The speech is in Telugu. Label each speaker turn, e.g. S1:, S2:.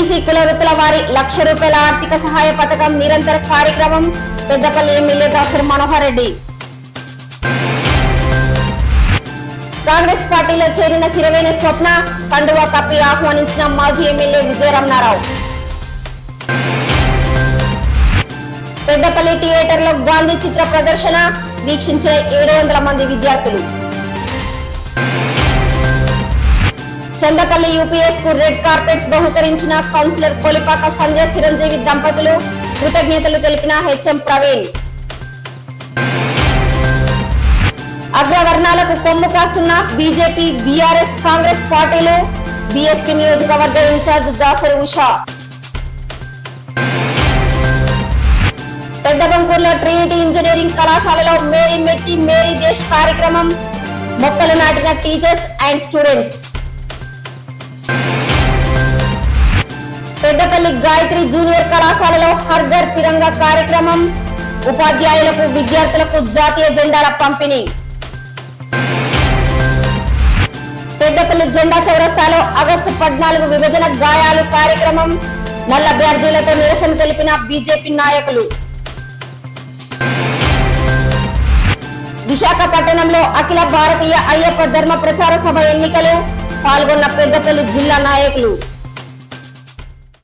S1: బీసీ కుల వృత్తుల వారి లక్ష రూపాయల ఆర్థిక సహాయ పథకం నిరంతర కార్యక్రమం పెద్దపల్లి ఎమ్మెల్యే దాసరి మనోహర్ రెడ్డి. కాంగ్రెస్ పార్టీలో చేరిన సిరవైన స్వప్న కండువా కప్పి ఆహ్వానించిన మాజీ ఎమ్మెల్యే విజయరమణారావు. పెద్దపల్లి థియేటర్లో గాంధీ చిత్ర ప్రదర్శన వీక్షించిన ఏడు వందల మంది విద్యార్థులు. చందపల్లి యూపీఎస్కు రెడ్ కార్పెట్స్ బహుకరించిన కౌన్సిలర్ కొలిపాక సంజయ్ చిరంజీవి దంపతులు కృతజ్ఞతలు తెలిపిన హెచ్ఎం ప్రవీణ్. అగ్రవర్ణాలకు కొమ్ము కాస్తున్న బీజేపీ బీఆర్ఎస్ కాంగ్రెస్ పార్టీలు బీఎస్పీ నియోజకవర్గ ఇన్ఛార్జ్ దాసరి ఉషా. పెద్దబంకూరులో ట్రినిటీ ఇంజనీరింగ్ కళాశాలలో మేరీ మెట్టి మేరీ దేశ్ కార్యక్రమం మొక్కలు నాటిన teachers and students. Peddapalli Gayatri junior కళాశాలలో హర్ఘర్ తిరంగ కార్యక్రమం. ఉపాధ్యాయులకు విద్యార్థులకు జాతీయ జెండాల పంపిణీ. పెద్దపల్లి జెండా చౌరస్తాలో ఆగస్టు పద్నాలుగు విభజన గాయాలు కార్యక్రమం. నల్ల బ్యార్జీలతో నిరసన తెలిపిన బీజేపీ నాయకులు. విశాఖపట్టణంలో అఖిల భారతీయ అయ్యప్ప ధర్మ ప్రచార సభ ఎన్నికలు. పాల్గొన్న పెద్దపల్లి జిల్లా నాయకులు.